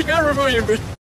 I got a her moving.